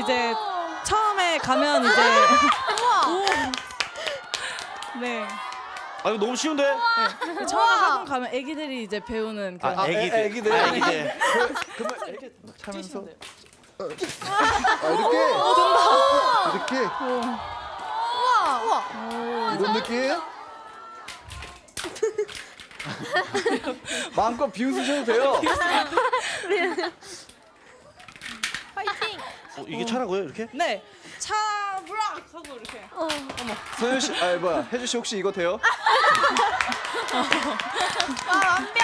이제 처음에 가면 이제 네. 아 이거 너무 쉬운데? 네. 처음에 학원 가면 애기들이 이제 배우는 그런 아, 애- 애기들. 애기들. 아, 애기들. 그러면 이렇게 차면서. 아, 이렇게 이렇게 이런 느낌 마음껏 비웃으셔도 돼요. 어, 이게 차라고요 이렇게? 네. 차브락 하고 이렇게. 소연 씨, 아 뭐야 혜주 씨 혹시 이거 돼요? 아 완벽. 와.